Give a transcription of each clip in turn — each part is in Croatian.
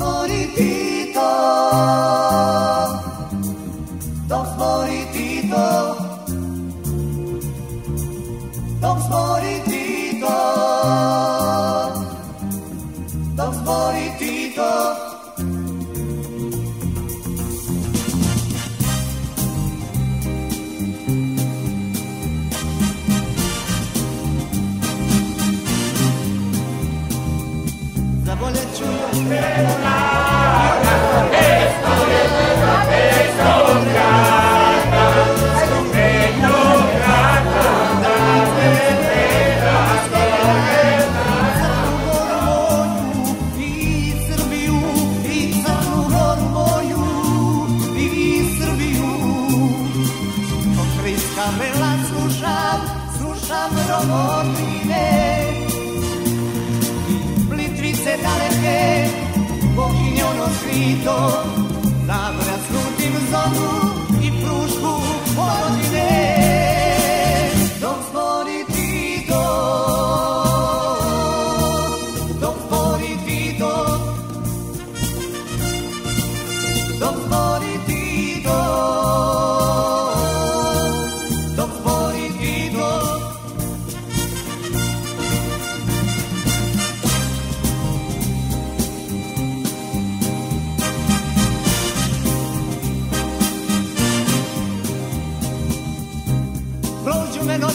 Dok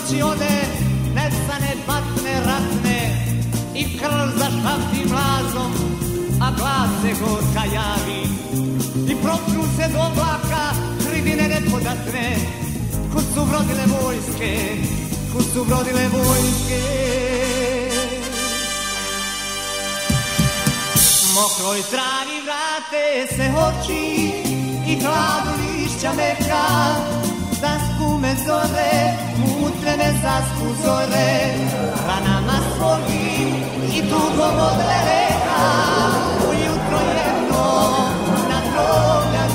Noći ode, nesane patne ratne I krv zašpavti mlazom, a glas se gorka javi. I propru se do oblaka, krivine nepodatne. Kud su brodile vojske, kud su brodile vojske? Mokroj travi vrate se oči i hladu lišća meka Zaskume zore, mutrene zasku zore. Ranama svojim i dugom od reka. Ujutro jedno na trovlja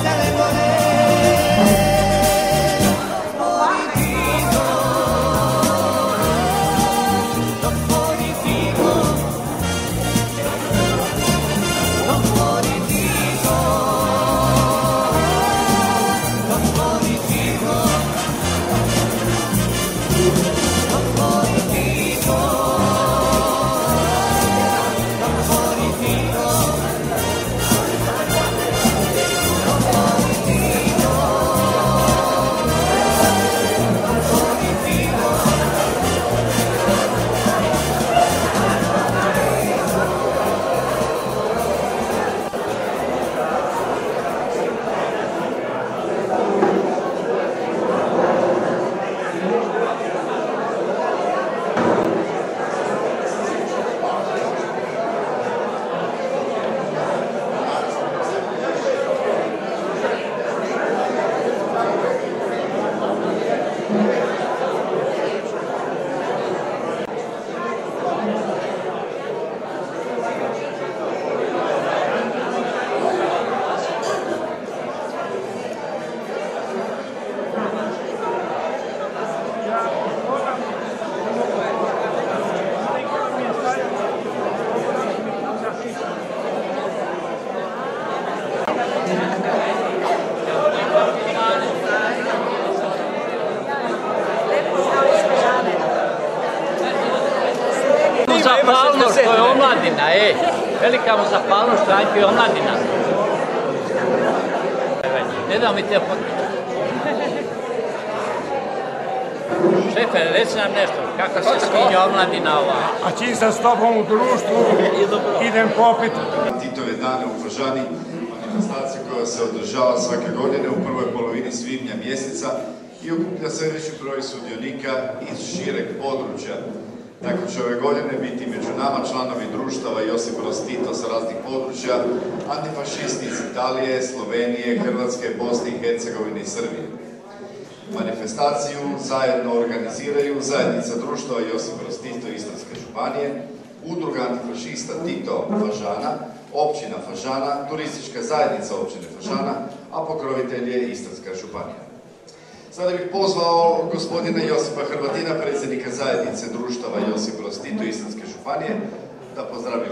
je omladina. Ne da mi te fotke. Šefe, reci nam nešto, kako se svinja omladina ova? A čim sam s tobom u društvu, idem popit. Titove dane u Fažani, manifestacija koja se održava svake godine u prvoj polovini svibnja mjeseca i okuplja sve veći broj sudionika iz šireg područja. Tako će ove godine biti među nama članovi društava Josip Broz Tito sa raznih područja, antifašisti iz Italije, Slovenije, Hrvatske, Bosne i Hercegovine i Srbije. Manifestaciju zajedno organiziraju zajednica društva Josip Broz Tito Istarske županije, udruga antifašista Tito Fažana, općina Fažana, turistička zajednica općine Fažana, a pokrovitelj je Istarska županija. Sada bih pozvao gospodina Josipa Hrvatina, predsjednika zajednice društava Josip Broz Tito županije, da pozdravi.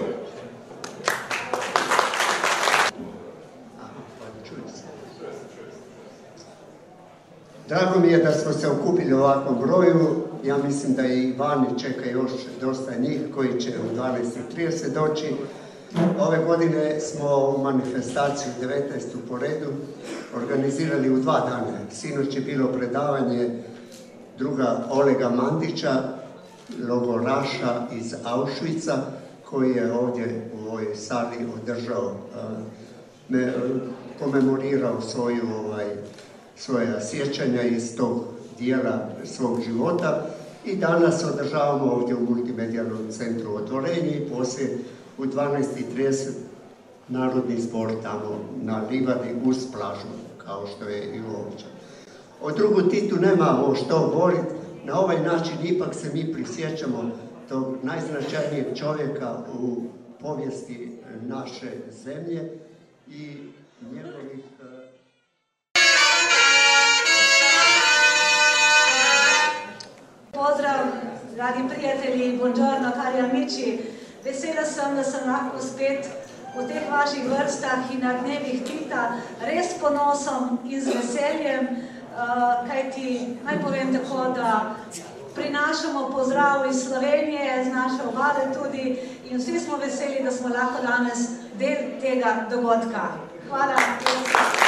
Drago mi je da smo se okupili u ovakvom broju. Ja mislim da i vani čeka još dosta njih koji će u 12.30 doći. Ove godine smo manifestaciju 19. po redu organizirali u dva dana. Sinoć je bilo predavanje druga Olega Mandića, logoraša iz Auschwitza, koji je ovdje u ovoj sali održao, me, komemorirao svoju, ovaj, svoja sjećanja iz tog dijela svog života. I danas održavamo ovdje u Multimedijalnom centru otvorenje i poslije u 12.30 narodni zbor tamo na livadi uz plažu, kao što je i uobičaj. O drugu Titu nemamo što govoriti, na ovaj način ipak se mi prisjećamo tog najznačajnijeg čovjeka u povijesti naše zemlje i njegovih Pozdrav, dragi prijatelji, buongiorno, cari amici. Vesela sem, da sem lahko spet v teh vaših vrstah in na dnevih Tita res ponosom in z veseljem, uh, kajti naj povem tako, da prinašamo pozdrav iz Slovenije, z naše obale tudi in vsi smo veseli, da smo lahko danes del tega dogodka. Hvala.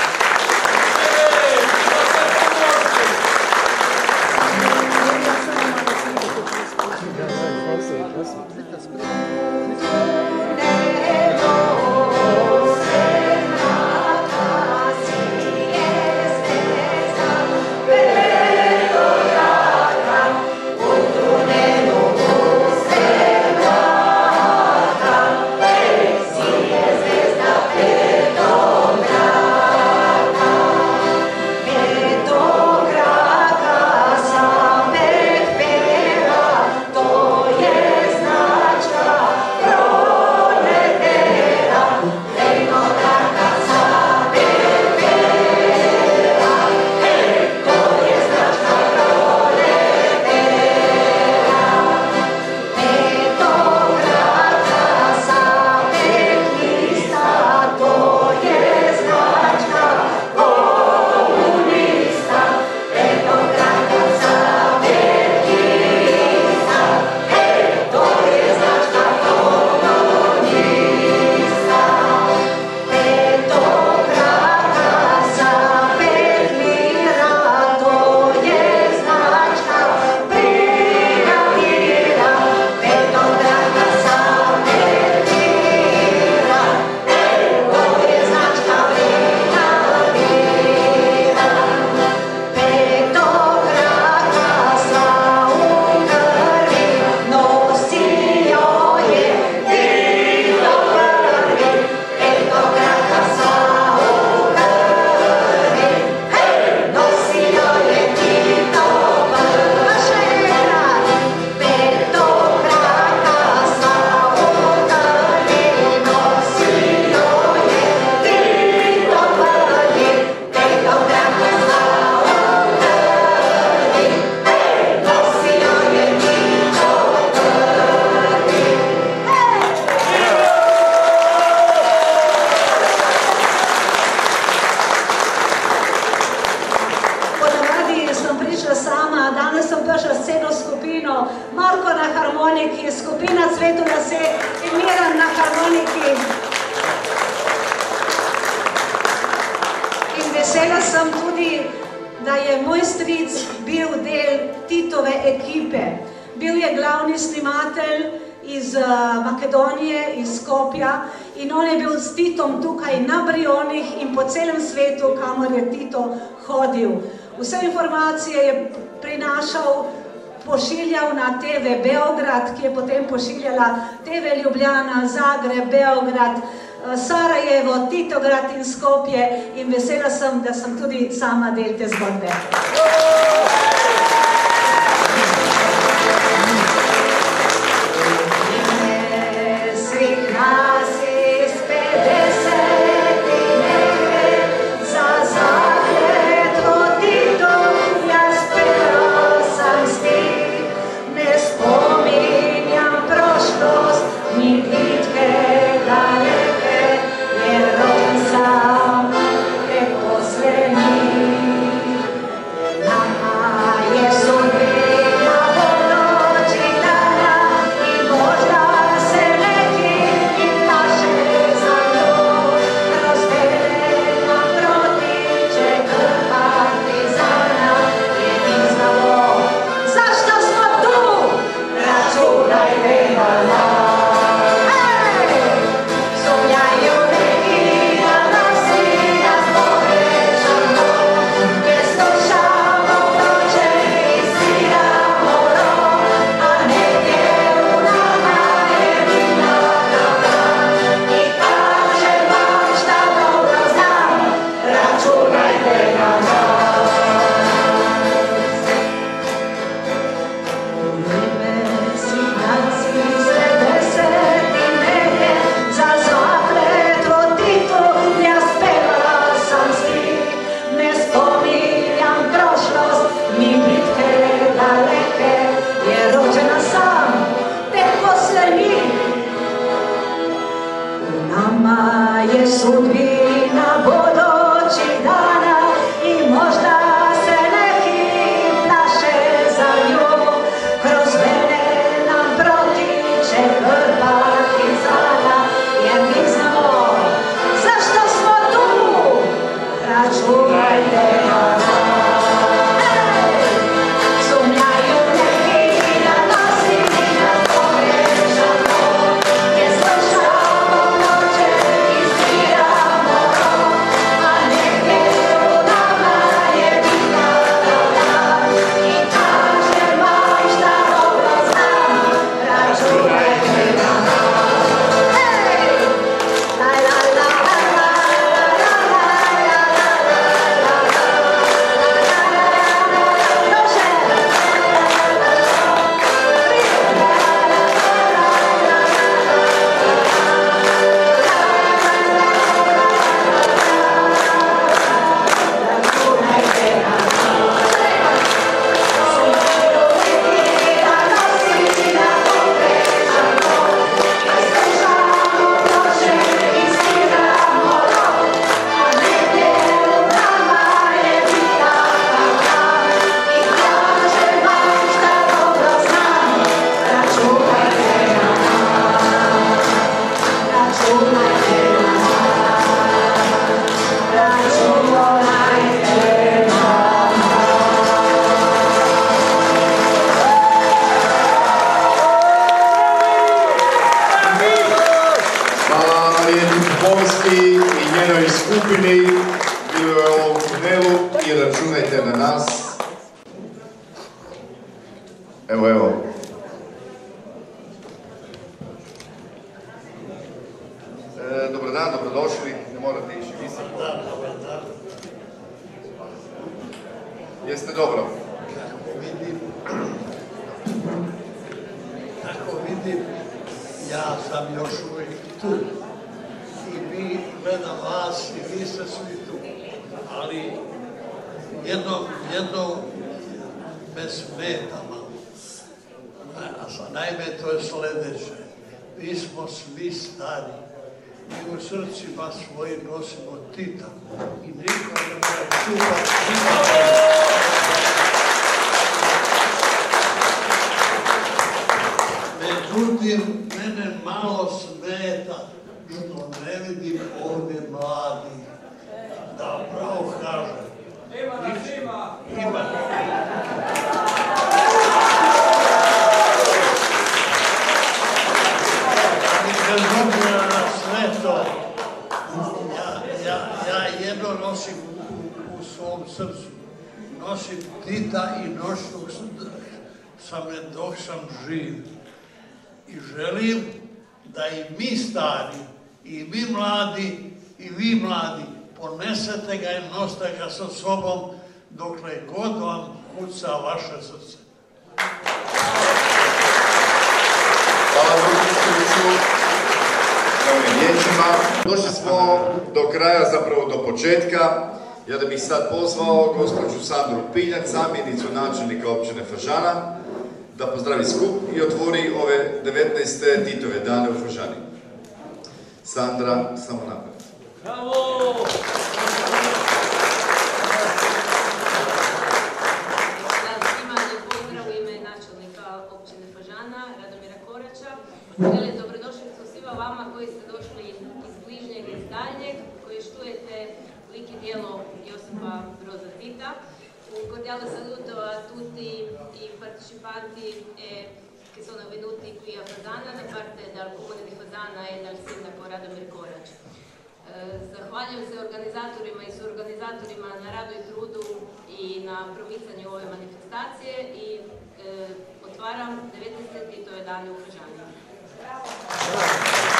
da je moj stric bil del Titove ekipe. Bil je glavni snimatelj iz uh, Makedonije, iz Skopja in on je bil s Titom tukaj na Brionih in po celem svetu, kamor je Tito hodil. Vse informacije je prinašal pošiljal na TV Beograd, ki je potem pošiljala TV Ljubljana, Zagreb, Beograd, Sarajevo, Titograd in Skopje in vesela sem, da sem tudi sama del te zgodbe. stari, i vi mladi, i vi mladi, ponesete ga i nosite ga sa sobom dokle god vam kuca vaše srce. Hvala na ovim riječima. Došli smo do kraja, zapravo do početka. Ja da bih sad pozvao gospođu Sandru Piljak, zamjenicu načelnika općine Fržana, da pozdravi skup i otvori ove 19. Titove dane u Fržani. Sandra Samonakovic. Bravo! Želim dobrodošlicu svima vama koji ste došli iz bližnjeg i iz daljnjeg, koji štujete lik i dijelo Josipa Broza Tita. Cordiale saluto a tutti i partecipanti e che sono venuti qui a Fazana da parte dal comune di Fazana e dal sindaco Radomir Korać. E, zahvaljujem se organizatorima i suorganizatorima na radu i trudu i na promicanju ove manifestacije i e, otvaram 19. i to je dan u Bravo!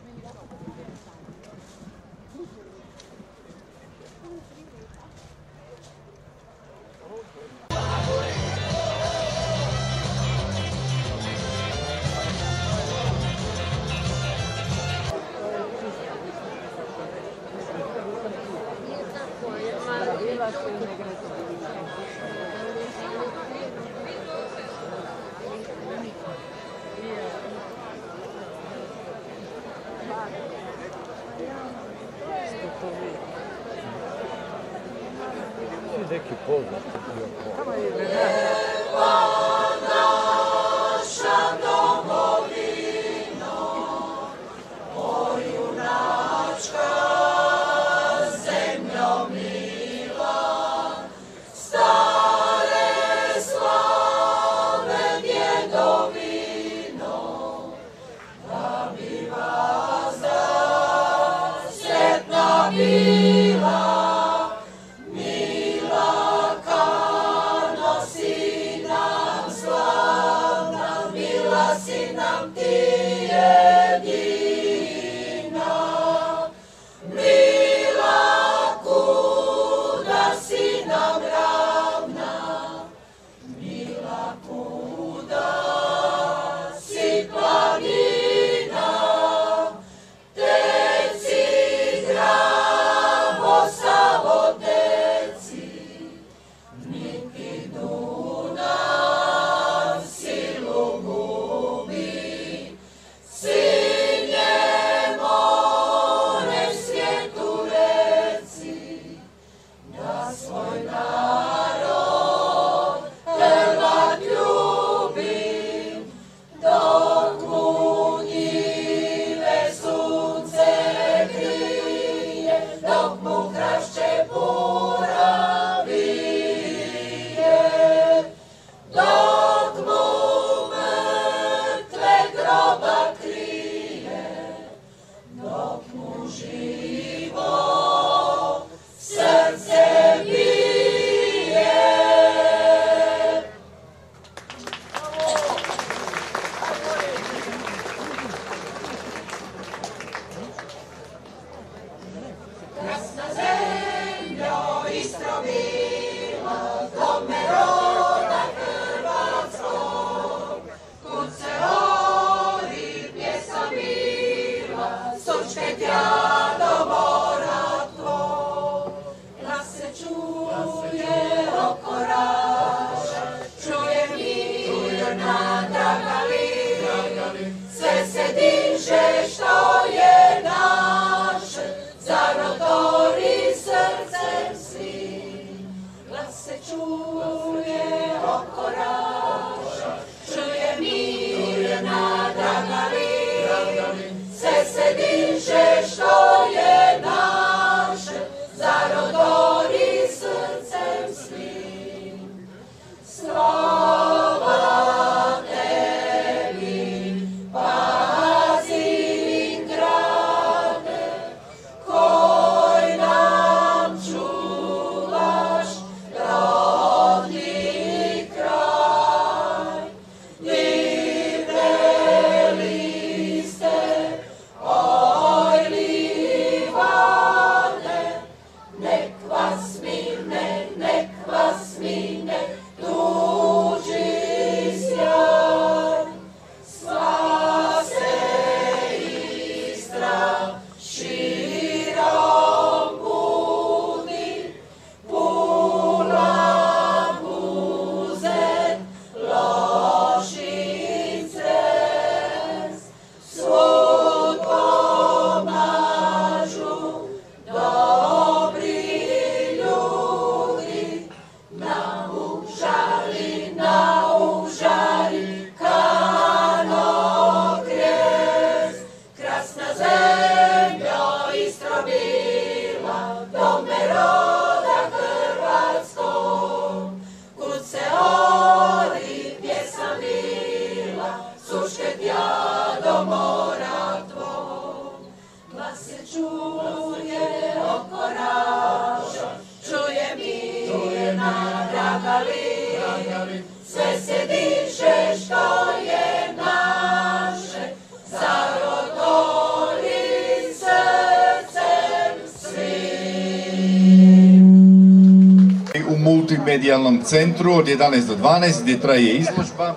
centru od 11 do 12 gdje traje izložba.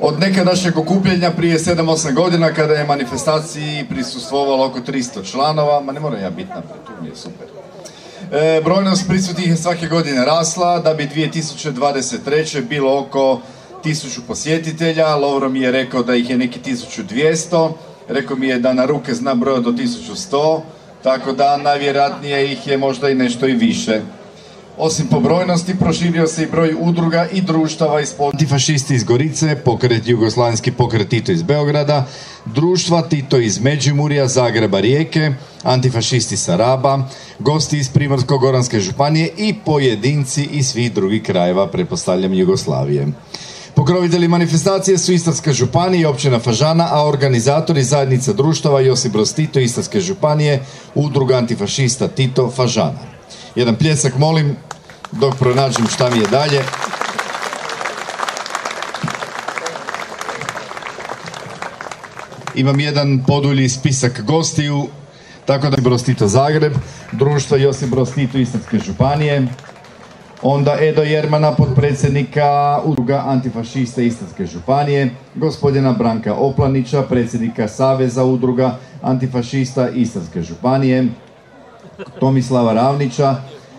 Od nekadašnjeg okupljenja prije 7-8 godina kada je manifestaciji prisustvovalo oko 300 članova, ma ne moram ja biti napred, tu mi je super. E, brojnost prisutnih je svake godine rasla, da bi 2023. bilo oko 1000 posjetitelja, Lovro mi je rekao da ih je neki 1200, rekao mi je da na ruke zna broj do 1100, tako da najvjerojatnije ih je možda i nešto i više. Osim po brojnosti, proširio se i broj udruga i društava iz Antifašisti iz Gorice, pokret Jugoslavenski pokret Tito iz Beograda, društva Tito iz Međimurja, Zagreba, Rijeke, antifašisti sa Raba, gosti iz Primorsko-Goranske županije i pojedinci iz svih drugih krajeva, prepostavljam Jugoslavije. Pokrovitelji manifestacije su Istarska županija i općina Fažana, a organizatori zajednica društava Josip Broz Tito Istarske županije, udruga antifašista Tito Fažana. Jedan pljesak molim dok pronađem šta mi je dalje. Imam jedan podulji spisak gostiju, tako da Broz Tito Zagreb, društvo Josip Broz Tito Istarske županije, onda Edo Jermana, potpredsjednika udruga antifašista Istarske županije, gospodina Branka Oplanića, predsjednika Saveza udruga antifašista Istarske županije, Tomislava Ravnića,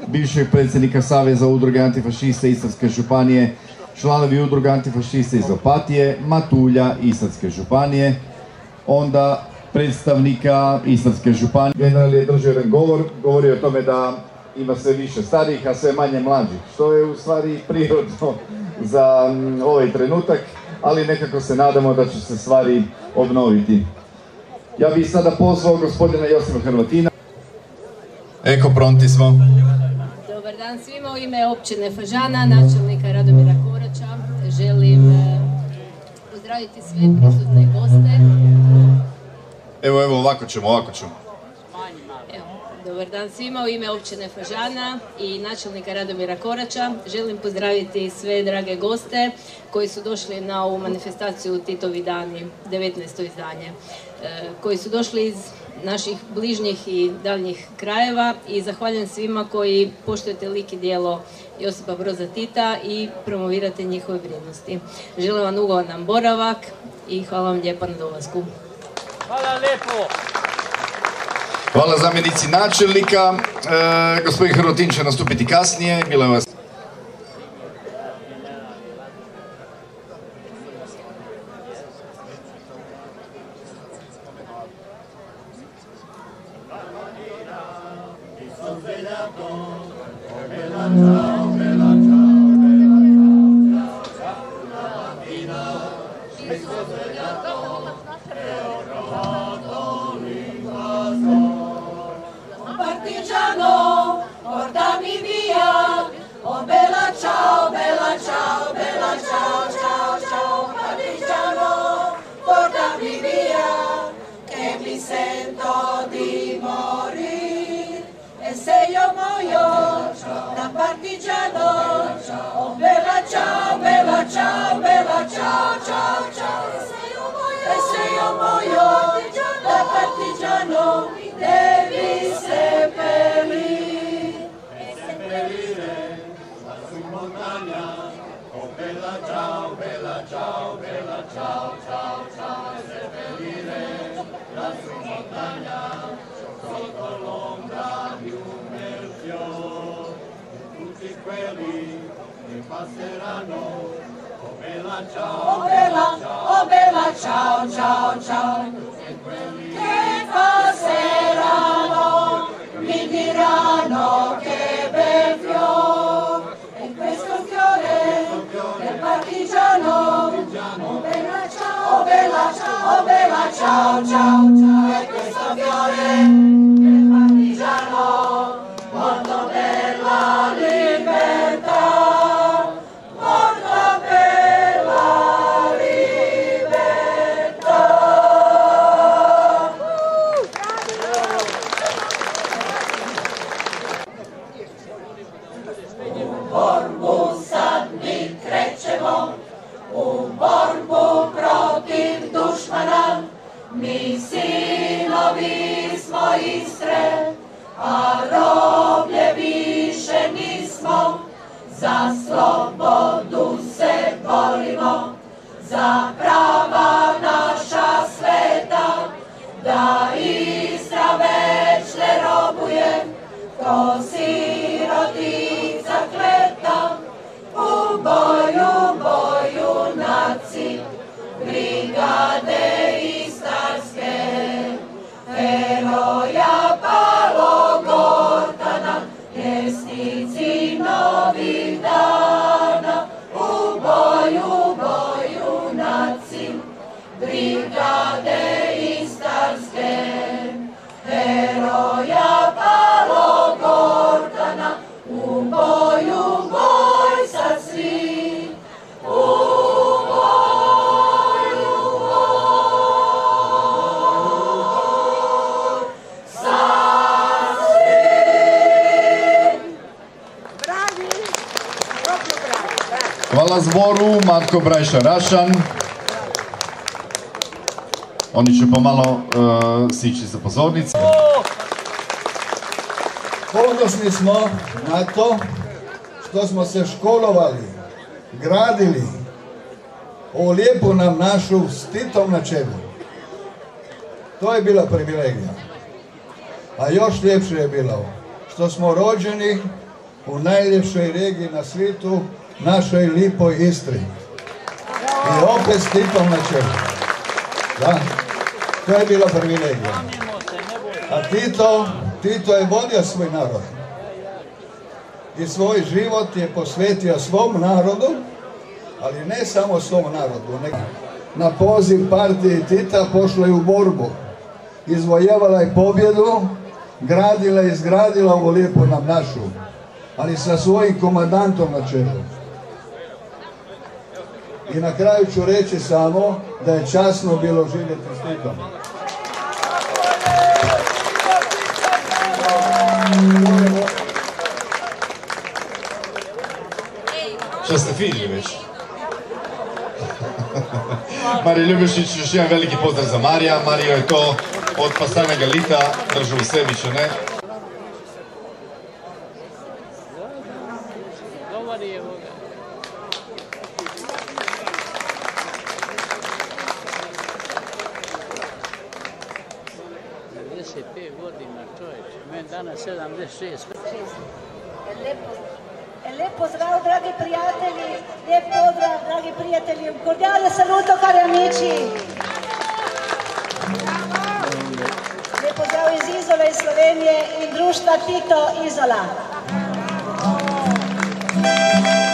bivšeg predsjednika Saveza udruge antifašista Istarske županije, članovi udruga antifašista iz Opatije, Matulja Istarske županije, onda predstavnika Istarske županije. General je držao jedan govor, govori o tome da ima sve više starijih, a sve manje mlađih, što je u stvari prirodno za mm, ovaj trenutak, ali nekako se nadamo da će se stvari obnoviti. Ja bih sada pozvao gospodina Josipa Hrvatina. Eko, pronti smo. Dobar dan svima u ime općine Fažana, načelnika Radomira Korača. Želim e, pozdraviti sve prisutne goste. Evo, evo, ovako ćemo, ovako ćemo. Evo, dobar dan svima u ime općine Fažana i načelnika Radomira Korača. Želim pozdraviti sve drage goste koji su došli na ovu manifestaciju Titovi dani, 19. izdanje. E, koji su došli iz naših bližnjih i daljnjih krajeva i zahvaljujem svima koji poštujete lik i dijelo Josipa Broza Tita i promovirate njihove vrijednosti. Želim vam ugodan boravak i hvala vam lijepa na dolazku. Hvala lijepo. Hvala zamjenici načelnika. E, gospodin Hrvatin će nastupiti kasnije. Mile vas. Giordana, sotto l'ombra di un bel fiore, tutti quelli che passeranno, oh bella ciao, oh bella, oh bella ciao, ciao, ciao. obyła ciao, ciao, ciao, jak jest to Hvala zboru, Matko Brajša Rašan. Oni će pomalo uh, sići sa pozornice. Ponosni smo na to što smo se školovali, gradili ovu lijepu nam našu s Titom na čelu. To je bila privilegija. A još ljepše je bilo što smo rođeni u najljepšoj regiji na svijetu, našoj lipoj Istri. I opet s Titom na čelu. Da, to je bila privilegija. A Tito, Tito je vodio svoj narod. I svoj život je posvetio svom narodu, ali ne samo svom narodu. nego Na poziv partije Tita pošla je u borbu. Izvojevala je pobjedu, gradila i izgradila ovo lijepo nam našu, ali sa svojim komandantom na čelu. I na kraju ću reći samo da je časno bilo živjeti s Titom. Šta ste fini već? Marija Ljubišić, još jedan veliki pozdrav za Marija. Mario je to od Pastana Galita, držu u sebi, ne? 25 godina, čovječ, meni danas 76. Lep pozdrav, lep pozdrav, dragi prijatelji, lep pozdrav, dragi prijatelji, un cordiale saluto, cari amici. Lep pozdrav iz Izole, iz Slovenije in društva Tito Izola. Bravo.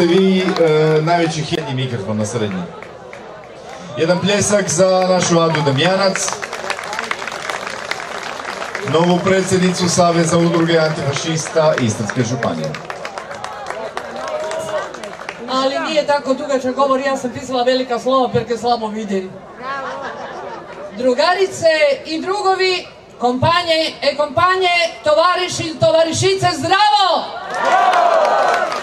ste vi e, najveći hit mikrofon na srednji. Jedan pljesak za našu Adu Damjanac, novu predsjednicu Saveza udruge antifašista Istarske županije. Ali nije tako dugačak govor, ja sam pisala velika slova perke slabo vidim. Drugarice i drugovi, kompanje e kompanje, tovariši i tovarišice, zdravo! Bravo!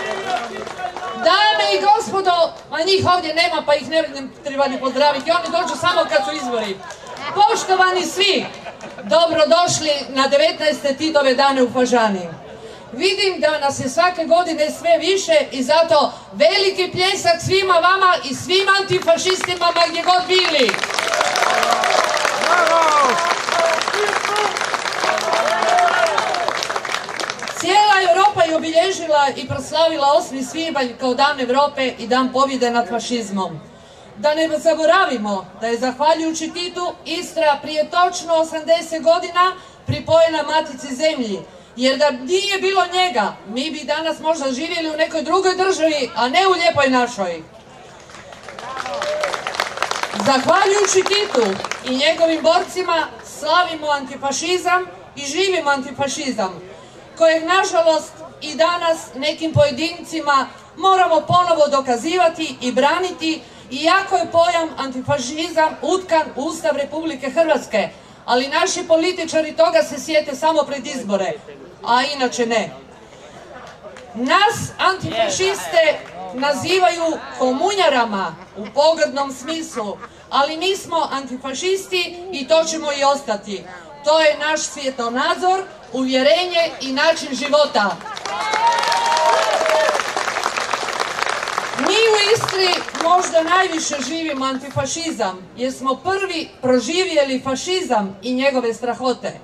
A njih ovdje nema pa ih ne treba ni pozdraviti, oni dođu samo kad su izbori. Poštovani svi, dobrodošli na 19. Titove dane u Fažani. Vidim da nas je svake godine sve više i zato veliki pljesak svima vama i svim antifašistima gdje god bili. Obilježila i proslavila 8. svibanj kao dan Europe i dan pobjede nad fašizmom. Da ne zaboravimo da je zahvaljujući Titu Istra prije točno 80 godina pripojena Matici zemlji, jer da nije bilo njega, mi bi danas možda živjeli u nekoj drugoj državi, a ne u lijepoj našoj. Zahvaljujući Titu i njegovim borcima slavimo antifašizam i živimo antifašizam, kojeg nažalost i danas nekim pojedincima moramo ponovo dokazivati i braniti, iako je pojam antifašizam utkan u Ustav Republike Hrvatske, ali naši političari toga se sjete samo pred izbore, a inače ne. Nas antifašiste nazivaju komunjarama u pogrdnom smislu, ali nismo antifašisti i to ćemo i ostati. To je naš svjetonazor, uvjerenje i način života. Mi u Istri možda najviše živimo antifašizam, jer smo prvi proživjeli fašizam i njegove strahote.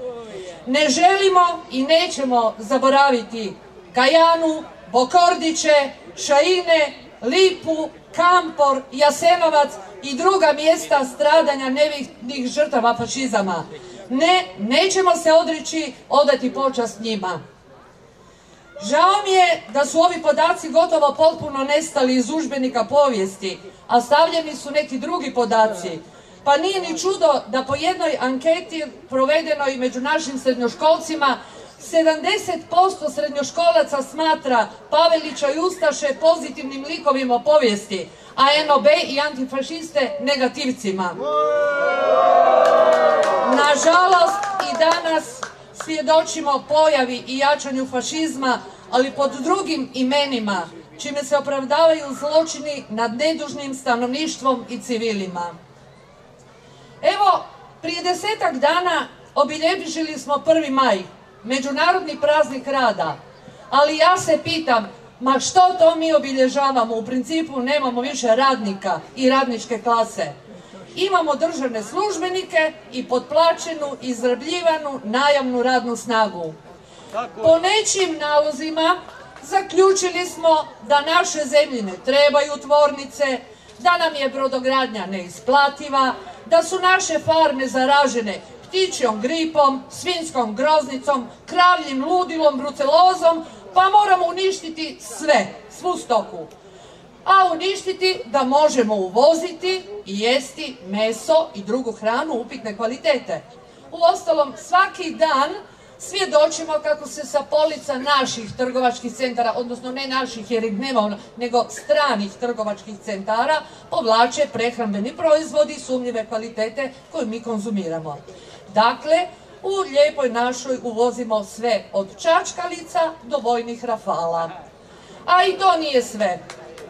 Ne želimo i nećemo zaboraviti Kajanu, Bokordiće, Šaine, Lipu, Kampor, Jasenovac i druga mjesta stradanja nevinih žrtava fašizama. Ne, nećemo se odreći odati počast njima. Žao mi je da su ovi podaci gotovo potpuno nestali iz užbenika povijesti, a stavljeni su neki drugi podaci. Pa nije ni čudo da po jednoj anketi provedenoj među našim srednjoškolcima 70% srednjoškolaca smatra Pavelića i Ustaše pozitivnim likovima povijesti, a NOB i antifašiste negativcima. Nažalost i danas svjedočimo pojavi i jačanju fašizma, ali pod drugim imenima, čime se opravdavaju zločini nad nedužnim stanovništvom i civilima. Evo, prije desetak dana obilježili smo 1. maj, Međunarodni praznik rada, ali ja se pitam, ma što to mi obilježavamo? U principu nemamo više radnika i radničke klase. Imamo državne službenike i potplaćenu, izrabljivanu, najamnu radnu snagu. Po nečim nalozima zaključili smo da naše zemlje ne trebaju tvornice, da nam je brodogradnja neisplativa, da su naše farme zaražene ptičjom gripom, svinskom groznicom, kravljim ludilom, brucelozom, pa moramo uništiti sve, svu stoku. A uništiti da možemo uvoziti i jesti meso i drugu hranu upitne kvalitete. U ostalom, svaki dan svjedočimo kako se sa polica naših trgovačkih centara, odnosno ne naših jer ih nema, nego stranih trgovačkih centara, povlače prehrambeni proizvodi sumnjive kvalitete koje mi konzumiramo. Dakle, u lijepoj našoj uvozimo sve od čačkalica do vojnih rafala. A i to nije sve.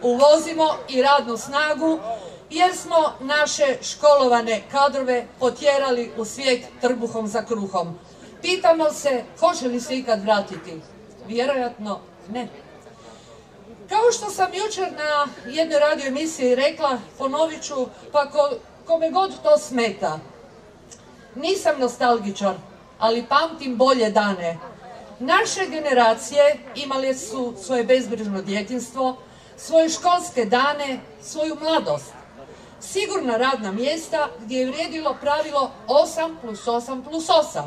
Uvozimo i radnu snagu jer smo naše školovane kadrove potjerali u svijet trbuhom za kruhom. Pitamo se hoće li se ikad vratiti? Vjerojatno ne. Kao što sam jučer na jednoj radio emisiji rekla, ponovit ću, pa kome god to smeta, nisam nostalgičar, ali pamtim bolje dane. Naše generacije imale su svoje bezbrižno djetinstvo, svoje školske dane, svoju mladost. Sigurna radna mjesta gdje je vrijedilo pravilo 8 plus 8 plus 8.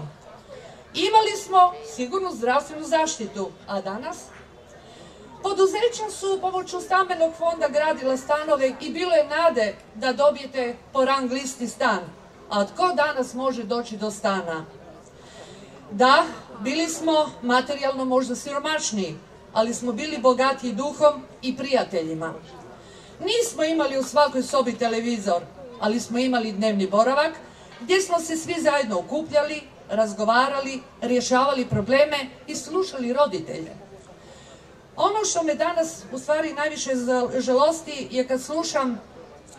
Imali smo sigurnu zdravstvenu zaštitu, a danas? Poduzeća su pomoću stambenog fonda gradila stanove i bilo je nade da dobijete po rang listi stan. A tko danas može doći do stana? Da, bili smo materijalno možda siromašniji, ali smo bili bogati duhom i prijateljima. Nismo imali u svakoj sobi televizor, ali smo imali dnevni boravak gdje smo se svi zajedno okupljali, razgovarali, rješavali probleme i slušali roditelje. Ono što me danas u stvari najviše žalosti je kad slušam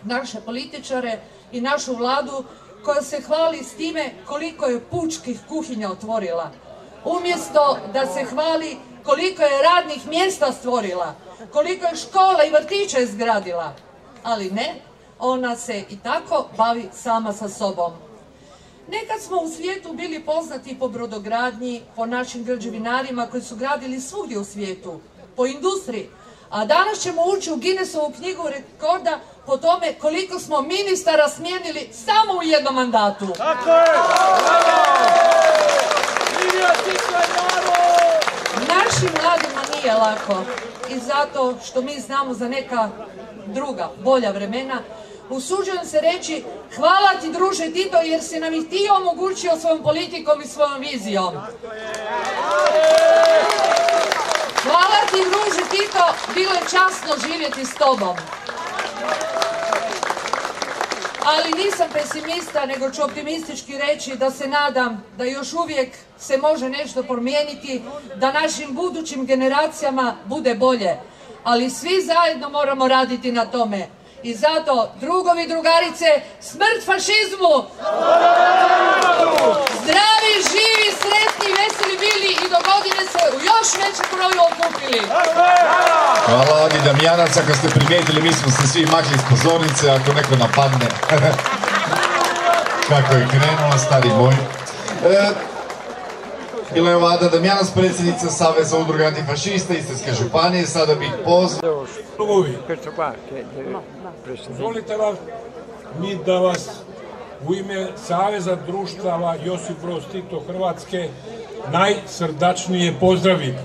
naše političare i našu vladu koja se hvali s time koliko je pučkih kuhinja otvorila. Umjesto da se hvali koliko je radnih mjesta stvorila, koliko je škola i vrtića izgradila. Ali ne, ona se i tako bavi sama sa sobom. Nekad smo u svijetu bili poznati po brodogradnji, po našim građevinarima koji su gradili svugdje u svijetu, po industriji. A danas ćemo ući u Guinnessovu knjigu rekorda po tome koliko smo ministara smijenili samo u jednom mandatu. Tako je! Našim mladima nije lako i zato što mi znamo za neka druga, bolja vremena, usuđujem se reći hvala ti druže Tito jer si nam i ti omogućio svojom politikom i svojom vizijom. Hvala ti druže Tito, bilo je časno živjeti s tobom. Ali nisam pesimista, nego ću optimistički reći da se nadam da još uvijek se može nešto promijeniti, da našim budućim generacijama bude bolje. Ali svi zajedno moramo raditi na tome. I zato, drugovi i drugarice, smrt fašizmu! Zdravi, živi, sretni, veseli bili i do godine se u još većem broju okupili. Hvala Adi Damjanac, ako ste primijetili, mi smo se svi makli iz pozornice, ako neko napadne. Kako je krenulo, stari moj. E, bila je Vlada Damjanac, predsjednica Saveza udruga antifašista Istarske županije, sada bih pozvao... Zvolite vas mi da vas u ime Saveza društava Josip Broz Tito Hrvatske najsrdačnije pozdravim.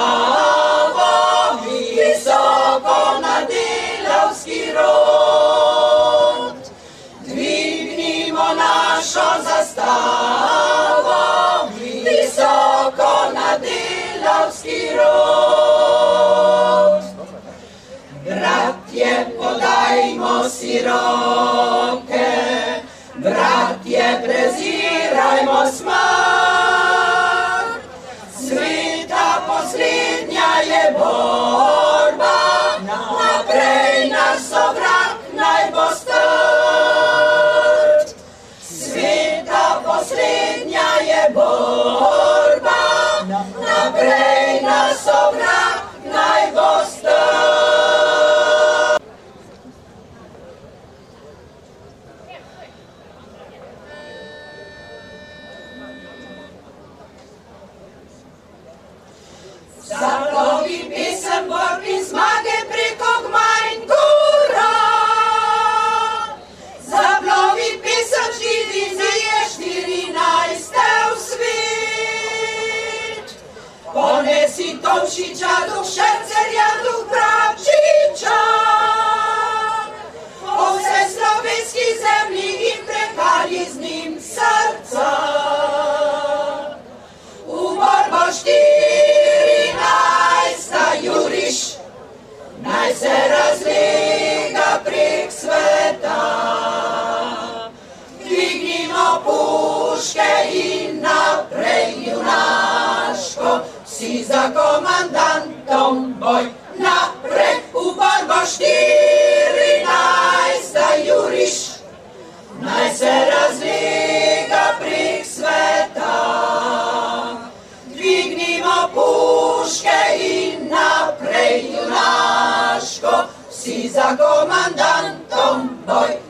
Zastavo, visoko na delavski rod. Dvignimo našo zastavo, visoko na delavski rod. Bratje, podajmo si roke, naprej naš za komandantom boj naprej. U borbo štirinajsta juriš, naj se razliga prek sveta. Dvignimo puške in naprej junaško, si za komandantom boj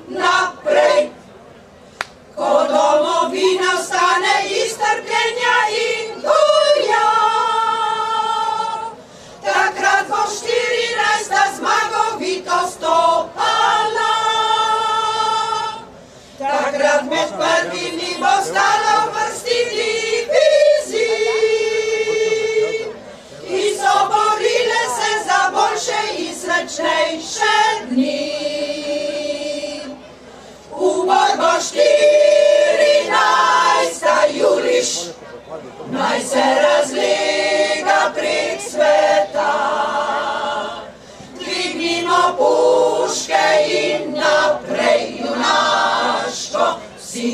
bo stala v vrsti divizij, ki so borile se za boljše in srečnejše dni. V borbo 14. juliš, naj se razlega prek sveta. Dvignimo puške in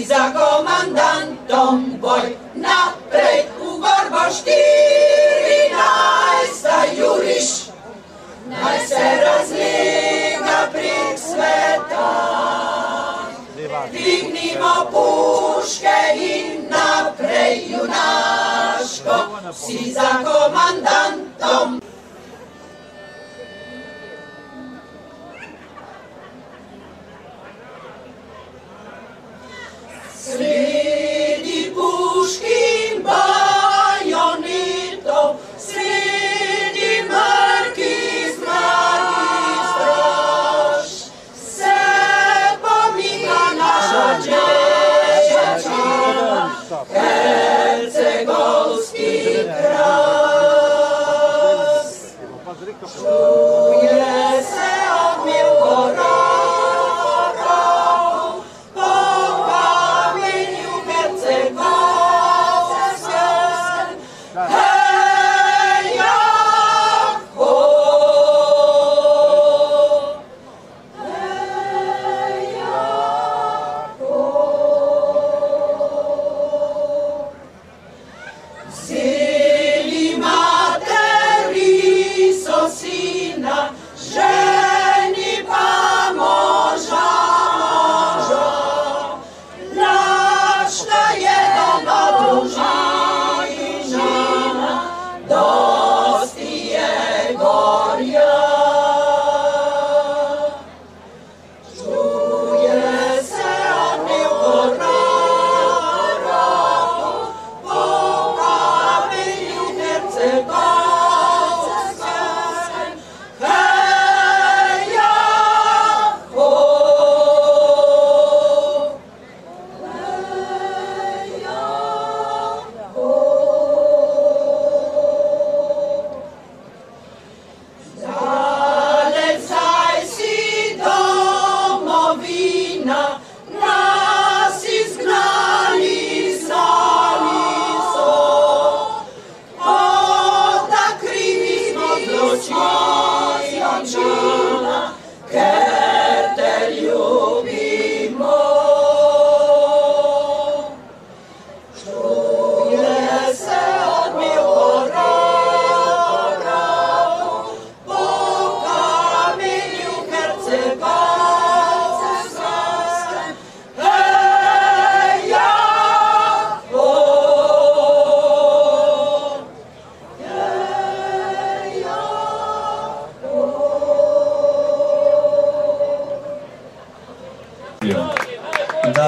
za komandantom boj, naprej v gorbo štirinajst zajuriš, naj se razlega prek sveta. Dvignimo puške in naprej junaško, vsi za komandantom Sredi puškin bar.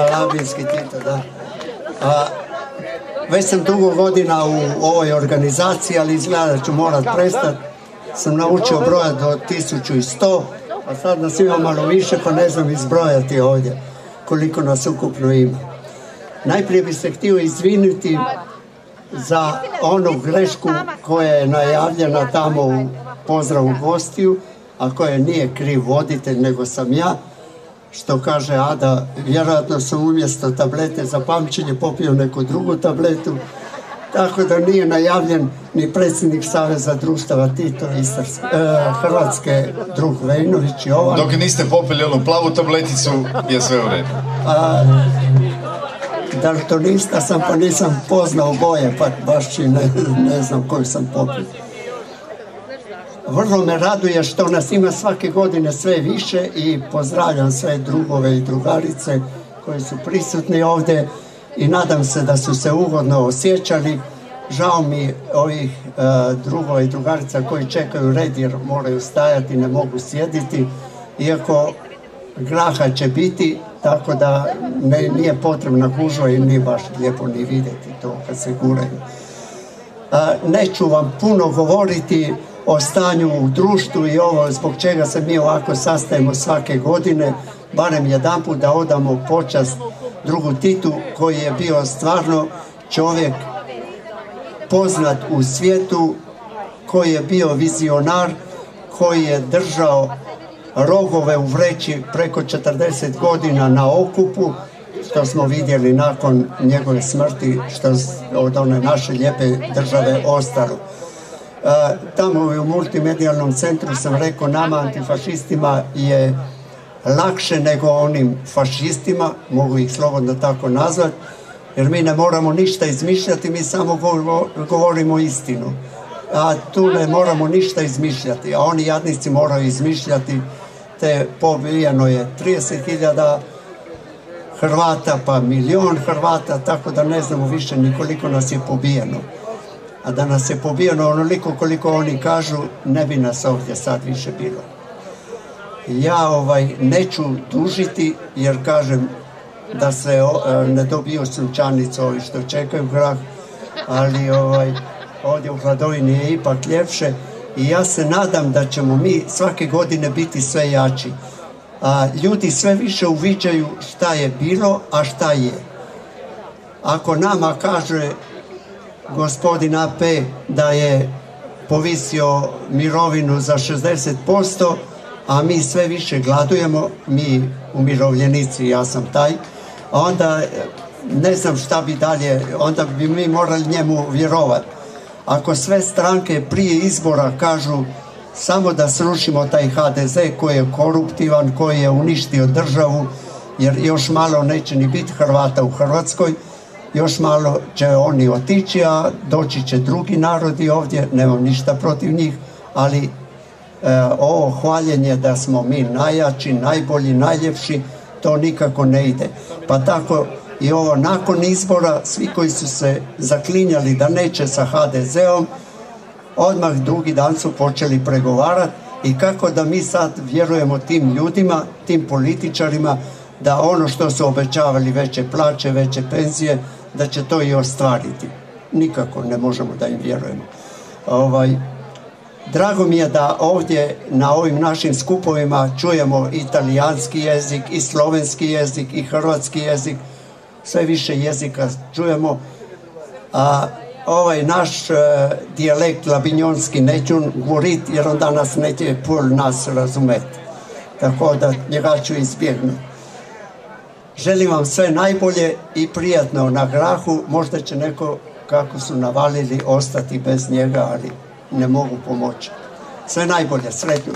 Labinski Tito, da. A, već sam dugo godina u ovoj organizaciji, ali izgleda da ću morat prestati. Sam naučio brojati do 1100, a sad nas ima malo više, pa ne znam izbrojati ovdje koliko nas ukupno ima. Najprije bih se htio izviniti za onu grešku koja je najavljena tamo u pozdravu gostiju, a koja nije kriv voditelj, nego sam ja što kaže Ada, vjerojatno sam umjesto tablete za pamćenje popio neku drugu tabletu, tako da nije najavljen ni predsjednik Saveza društava Tito Istarske, e, Hrvatske, drug Vejnović i Jovan. Dok niste popili onu plavu tableticu, je sve u redu. A, daltonista sam pa nisam poznao boje, pa baš i ne, ne znam koju sam popio. Vrlo me raduje što nas ima svake godine sve više i pozdravljam sve drugove i drugarice koji su prisutni ovdje i nadam se da su se ugodno osjećali. Žao mi ovih e, drugova i drugarica koji čekaju red jer moraju stajati, ne mogu sjediti, iako graha će biti, tako da ne, nije potrebna gužva i nije baš lijepo ni vidjeti to kad se guraju. A, neću vam puno govoriti o stanju u društvu i ovo zbog čega se mi ovako sastajemo svake godine, barem jedanput da odamo počast drugu Titu koji je bio stvarno čovjek poznat u svijetu, koji je bio vizionar, koji je držao rogove u vreći preko 40 godina na okupu, što smo vidjeli nakon njegove smrti, što od one naše lijepe države ostalo. E, tamo u multimedijalnom centru sam rekao nama antifašistima je lakše nego onim fašistima, mogu ih slobodno tako nazvati, jer mi ne moramo ništa izmišljati, mi samo govorimo istinu. A tu ne moramo ništa izmišljati, a oni jadnici moraju izmišljati, te pobijeno je 30.000 Hrvata, pa milion Hrvata, tako da ne znamo više ni koliko nas je pobijeno. A da nas je pobijeno onoliko koliko oni kažu, ne bi nas ovdje sad više bilo. Ja ovaj neću tužiti jer kažem da se e, ne dobiju slučanicu ovi što čekaju grah, ali ovaj, ovdje u Hladovini je ipak ljepše i ja se nadam da ćemo mi svake godine biti sve jači. A ljudi sve više uviđaju šta je bilo, a šta je. Ako nama kaže gospodin AP da je povisio mirovinu za 60%, a mi sve više gladujemo, mi umirovljenici, ja sam taj, onda ne znam šta bi dalje, onda bi mi morali njemu vjerovati. Ako sve stranke prije izbora kažu samo da srušimo taj HDZ koji je koruptivan, koji je uništio državu, jer još malo neće ni biti Hrvata u Hrvatskoj, još malo će oni otići, a doći će drugi narodi ovdje, nemam ništa protiv njih, ali e, ovo hvaljenje da smo mi najjači, najbolji, najljepši, to nikako ne ide. Pa tako i ovo nakon izbora, svi koji su se zaklinjali da neće sa HDZ-om, odmah drugi dan su počeli pregovarati i kako da mi sad vjerujemo tim ljudima, tim političarima, da ono što su obećavali veće plaće, veće penzije, da će to i ostvariti. Nikako ne možemo da im vjerujemo. Ovaj, drago mi je da ovdje na ovim našim skupovima čujemo italijanski jezik, i slovenski jezik, i hrvatski jezik, sve više jezika čujemo, a ovaj naš uh, dijalekt labinjonski neću govoriti jer onda nas neće pol nas razumeti. Tako da njega ću izbjegnuti. Želim vam sve najbolje i prijatno na grahu. Možda će neko, kako su navalili, ostati bez njega, ali ne mogu pomoći. Sve najbolje, sretno.